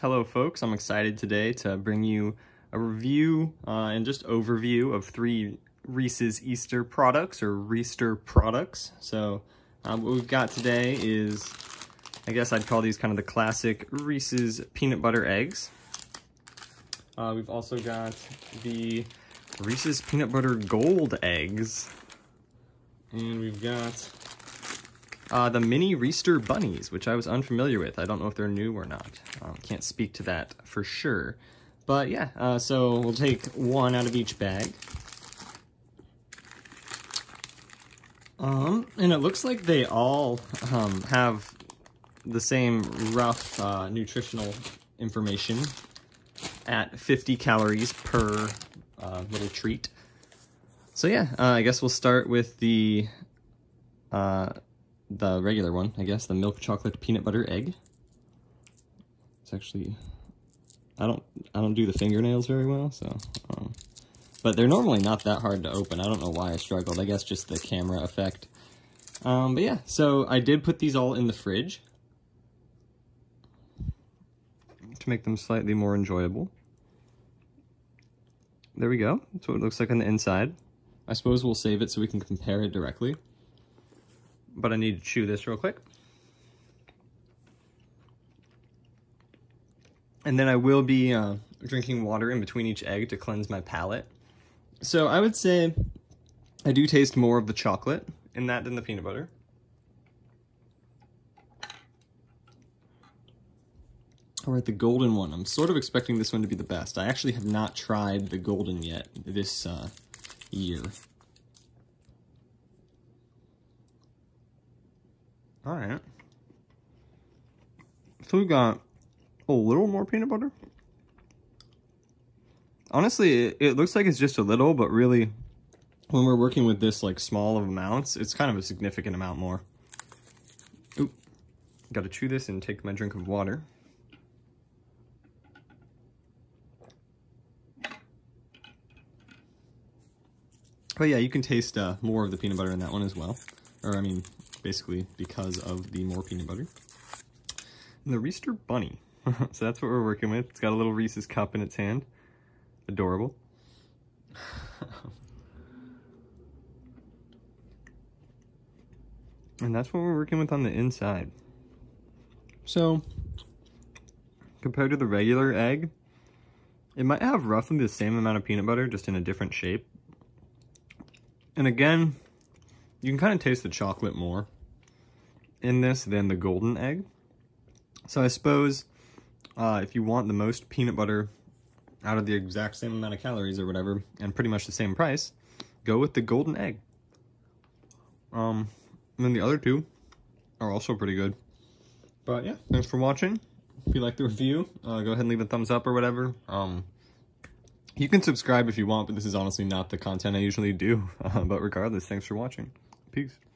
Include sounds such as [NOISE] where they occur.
Hello folks, I'm excited today to bring you a review uh, and just overview of three Reese's Easter products or Reester products. So um, what we've got today is, I guess I'd call these kind of the classic Reese's peanut butter eggs. Uh, we've also got the Reese's peanut butter gold eggs. And we've got uh, the mini Reester bunnies, which I was unfamiliar with. I don't know if they're new or not. Um, can't speak to that for sure. But yeah, uh, so we'll take one out of each bag. Um, and it looks like they all um, have the same rough uh, nutritional information at 50 calories per uh, little treat. So yeah, uh, I guess we'll start with the uh, the regular one, I guess, the milk chocolate peanut butter egg. It's actually, I don't, I don't do the fingernails very well, so, um, but they're normally not that hard to open. I don't know why I struggled. I guess just the camera effect. Um, but yeah, so I did put these all in the fridge to make them slightly more enjoyable. There we go. That's what it looks like on the inside. I suppose we'll save it so we can compare it directly but I need to chew this real quick. And then I will be uh, drinking water in between each egg to cleanse my palate. So I would say I do taste more of the chocolate in that than the peanut butter. All right, the golden one. I'm sort of expecting this one to be the best. I actually have not tried the golden yet this uh, year. All right. So we got a little more peanut butter. Honestly, it, it, looks like it's just a little, but really, when we're working with this like small of amounts, it's kind of a significant amount more. Oop. Got to chew this and take my drink of water. But yeah, you can taste uh, more of the peanut butter in that one as well. Or, I mean, basically because of the more peanut butter. And the Reester Bunny. [LAUGHS] so that's what we're working with. It's got a little Reese's cup in its hand. Adorable. [LAUGHS] and that's what we're working with on the inside. So, compared to the regular egg, it might have roughly the same amount of peanut butter, just in a different shape. And again, you can kind of taste the chocolate more in this than the golden egg. So I suppose uh, if you want the most peanut butter out of the exact same amount of calories or whatever, and pretty much the same price, go with the golden egg. Um, and then the other two are also pretty good. But yeah, thanks for watching. If you like the review, uh, go ahead and leave a thumbs up or whatever. Um, you can subscribe if you want, but this is honestly not the content I usually do. Uh, [LAUGHS] but regardless, thanks for watching. Peace.